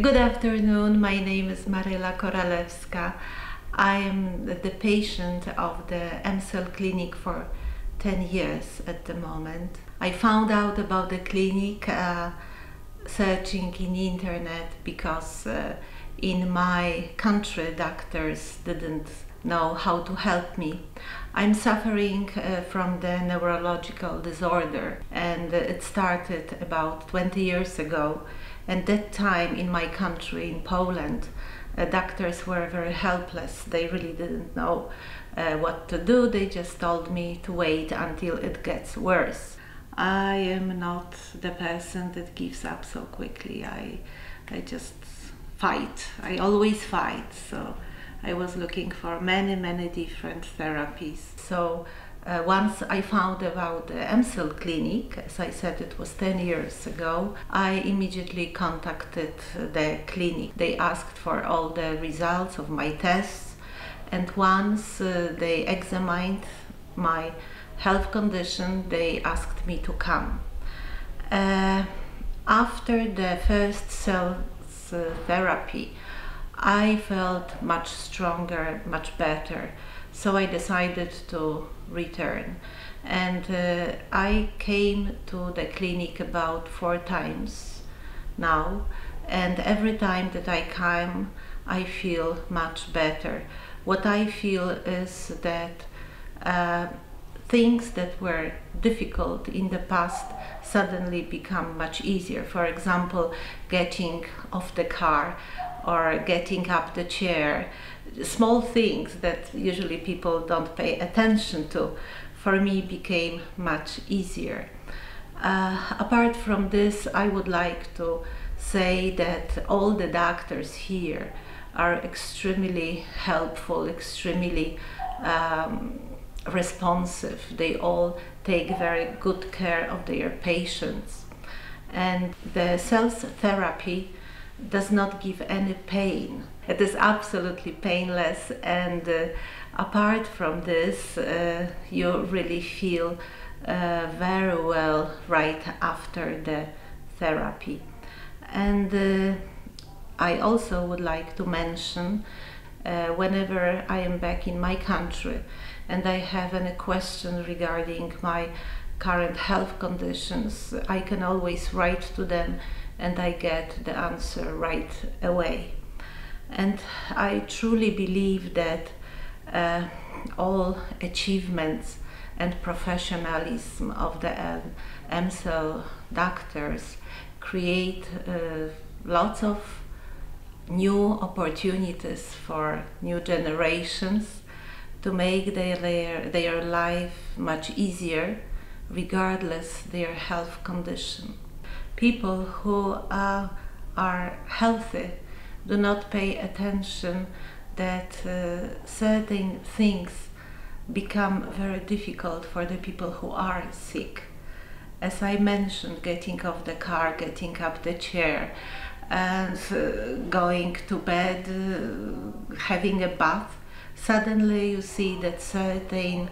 Good afternoon. My name is Maryla Koralewska. I am the patient of the EmCell clinic for 10 years at the moment. I found out about the clinic uh, searching in internet because uh, in my country doctors didn't know how to help me. I'm suffering uh, from the neurological disorder and it started about 20 years ago and that time in my country, in Poland, uh, doctors were very helpless. They really didn't know uh, what to do. They just told me to wait until it gets worse. I am not the person that gives up so quickly. I, I just fight. I always fight. So I was looking for many, many different therapies. So uh, once I found about the EmCell clinic, as I said, it was 10 years ago, I immediately contacted the clinic. They asked for all the results of my tests, and once uh, they examined my health condition, they asked me to come. Uh, after the first cell uh, therapy, I felt much stronger, much better so I decided to return. And uh, I came to the clinic about four times now, and every time that I come, I feel much better. What I feel is that uh, things that were difficult in the past suddenly become much easier. For example, getting off the car or getting up the chair, small things that usually people don't pay attention to, for me became much easier. Uh, apart from this, I would like to say that all the doctors here are extremely helpful, extremely um, responsive. They all take very good care of their patients. And the cells therapy does not give any pain. It is absolutely painless, and uh, apart from this, uh, you really feel uh, very well right after the therapy. And uh, I also would like to mention uh, whenever I am back in my country and I have any question regarding my current health conditions, I can always write to them and I get the answer right away. And I truly believe that uh, all achievements and professionalism of the EmCell doctors create uh, lots of new opportunities for new generations to make their, their life much easier regardless their health condition people who uh, are healthy do not pay attention that uh, certain things become very difficult for the people who are sick. As I mentioned, getting off the car, getting up the chair, and uh, going to bed, uh, having a bath, suddenly you see that certain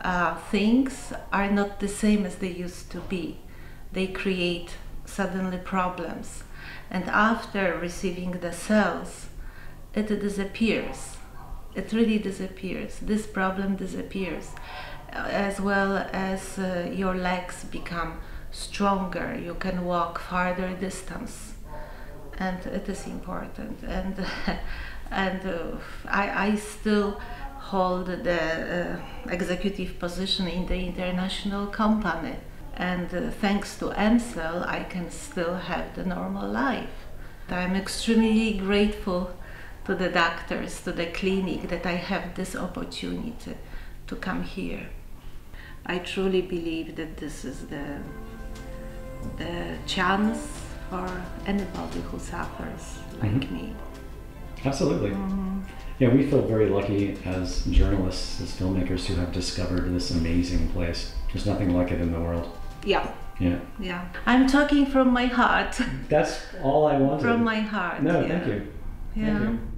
uh, things are not the same as they used to be. They create suddenly problems. And after receiving the cells, it disappears. It really disappears. This problem disappears. As well as uh, your legs become stronger, you can walk farther distance. And it is important. And, and uh, I, I still hold the uh, executive position in the international company and uh, thanks to EmCell I can still have the normal life. I'm extremely grateful to the doctors, to the clinic that I have this opportunity to come here. I truly believe that this is the, the chance for anybody who suffers like mm-hmm. me. Absolutely. Mm-hmm. Yeah, we feel very lucky as journalists, as filmmakers who have discovered this amazing place. There's nothing like it in the world. Yeah. Yeah. Yeah. I'm talking from my heart. That's all I wanted. From my heart. No, yeah. thank you. Yeah. Thank you.